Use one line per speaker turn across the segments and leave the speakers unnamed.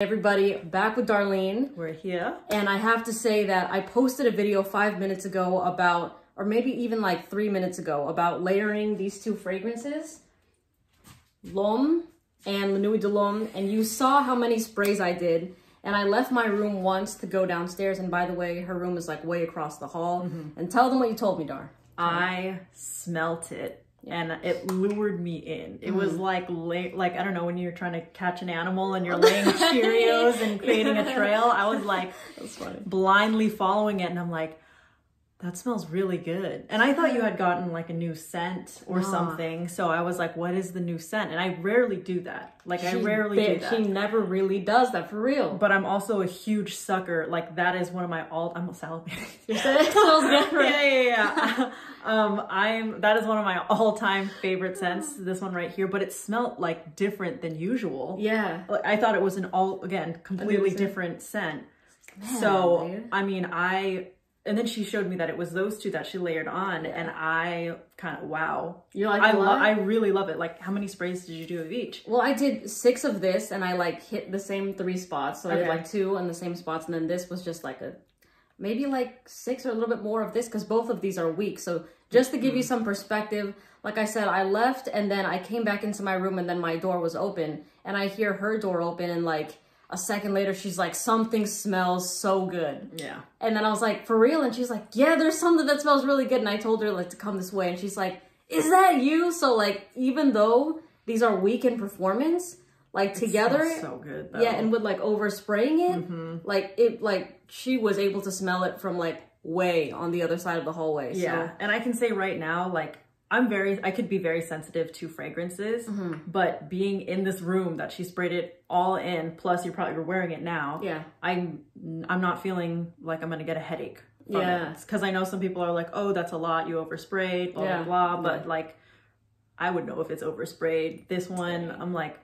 Everybody, back with Darlene.
We're here.
And I have to say that I posted a video five minutes ago about, or maybe even like three minutes ago, about layering these two fragrances, L'Homme and La Nuit de l'Homme. And you saw how many sprays I did. And I left my room once to go downstairs. And by the way, her room is like way across the hall.
Mm-hmm.
And tell them what you told me, Dar.
I smelt it and it lured me in. It was mm-hmm. like lay, like I don't know when you're trying to catch an animal and you're laying Cheerios and creating a trail. I was like blindly following it, and I'm like, that smells really good. And I thought you had gotten like a new scent or
Nah.
something, so I was like, what is the new scent? And I rarely do that. Like I rarely do that.
She never really does that for real.
but I'm also a huge sucker. Like that is one of my all. I'm a salad.
You it smells right?
yeah, yeah, yeah. um, I'm that is one of my all-time favorite scents. This one right here, but it smelled like different than usual.
Yeah.
I thought it was an all again completely different scent.
Man,
so
dude.
I mean, I and then she showed me that it was those two that she layered on, and I kind of wow.
You like
I
it a
lo-
lot?
I really love it. Like, how many sprays did you do of each?
Well, I did six of this and I like hit the same three spots. So I did like two on the same spots. And then this was just like a, maybe like six or a little bit more of this because both of these are weak. So just to give you mm-hmm. some perspective, like I said, I left and then I came back into my room and then my door was open and I hear her door open and like a second later, she's like, something smells so good.
Yeah.
And then I was like, for real? And she's like, yeah, there's something that smells really good. And I told her like to come this way. And she's like, is that you? So like, even though these are weak in performance, like together,
Smells so good. Though.
yeah, and with like overspraying it, mm-hmm. like it, like she was able to smell it from like way on the other side of the hallway.
Yeah,
So,
and I can say right now, like I'm very, I could be very sensitive to fragrances,
Mm-hmm.
but being in this room that she sprayed it all in, plus you're probably you're wearing it now.
yeah.
I'm, I'm not feeling like I'm gonna get a headache. From
Yeah.
because I know some people are like, oh, that's a lot, you oversprayed, blah
Yeah.
blah blah. But like, I would know if it's oversprayed. This one, I'm like.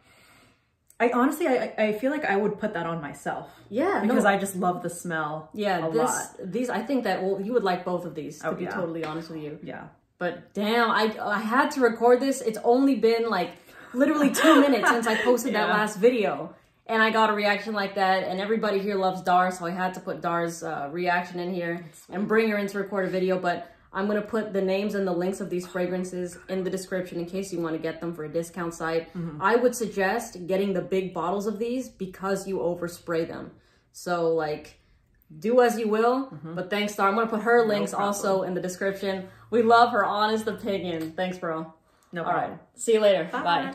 I honestly, I, I feel like I would put that on myself
Yeah.
because
no,
I just love the smell.
yeah,
a
this,
lot.
these, I think that, well, you would like both of these, to
Oh,
be
yeah.
totally honest with you.
Yeah,
But damn, I I had to record this. It's only been like literally two minutes since I posted that last video. And I got a reaction like that, and everybody here loves Dar, so I had to put Dar's uh, reaction in here and bring her in to record a video. But I'm gonna put the names and the links of these fragrances in the description in case you want to get them for a discount site. I would suggest getting the big bottles of these because you overspray them. So like, do as you will. Mm-hmm. But thanks, Dar. I'm gonna put her links
problem.
also in the description. We love her honest opinion. Thanks, bro.
no problem.
right. See you later. Bye.
Bye.